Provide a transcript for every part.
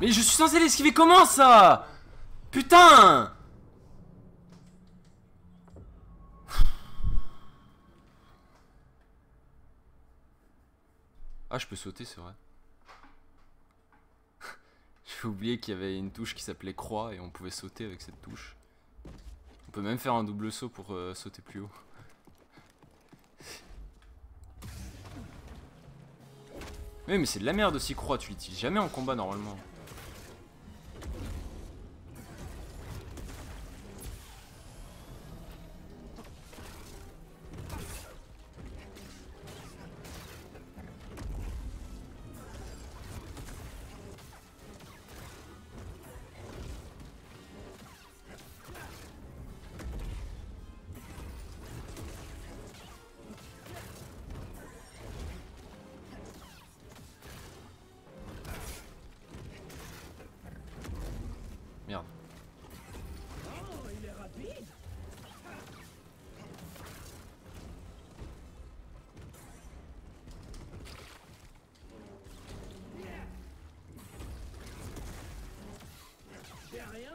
Mais je suis censé l'esquiver comment ça? Putain Ah, je peux sauter, c'est vrai. J'ai oublié qu'il y avait une touche qui s'appelait croix et on pouvait sauter avec cette touche. On peut même faire un double saut pour euh, sauter plus haut. Mais c'est de la merde aussi, croix, tu l'utilises jamais en combat normalement.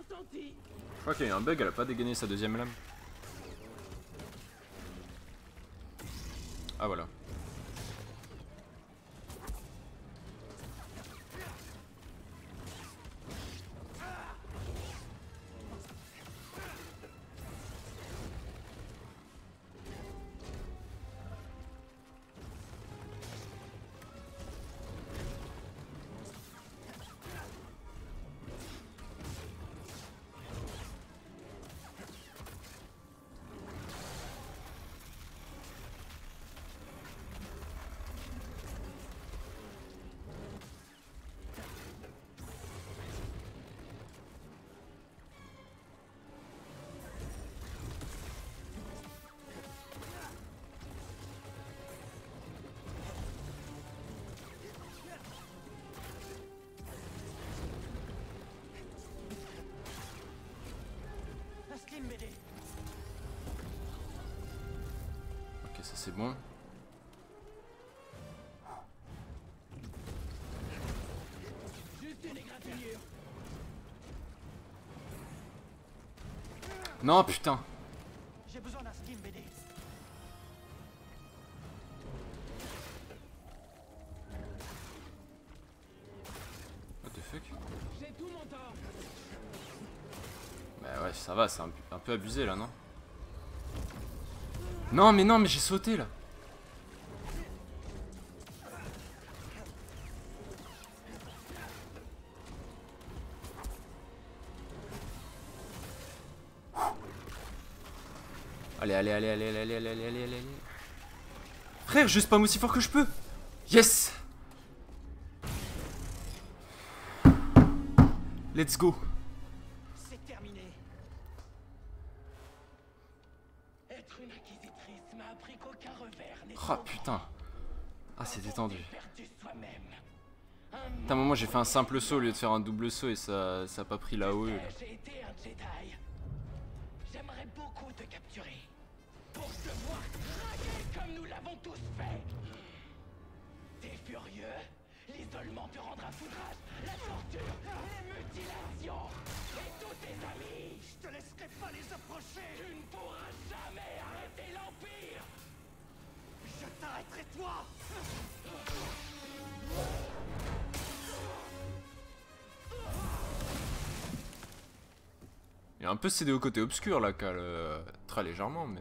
Je crois qu'il y a un bug, elle a pas dégainé sa deuxième lame. Ah voilà. C'est bon. Non, putain. J'ai besoin d'un slim BD What the fuck? J'ai tout mon temps Bah ouais, ça va, c'est un, un peu abusé là, non? Non, mais non, mais j'ai sauté là. Allez, allez, allez, allez, allez, allez, allez, allez, allez, allez. Frère, je spam aussi fort que je peux. Yes Let's go. Une inquisitrice m'a appris qu'aucun revers n'est Ah putain. Ah, c'était tendu. perdu soi-même. Putain, moi j'ai fait un simple saut au lieu de faire un double saut et ça, ça a pas pris là-haut. là. J'ai été un Jedi. J'aimerais beaucoup te capturer. Pour te voir craquer comme nous l'avons tous fait. T'es furieux? L'isolement te rendra foudrage. La torture, les mutilations. Et tous tes amis. Je te laisserai pas les approcher. Tu un peu cédé au côté obscur là, euh, très légèrement, mais.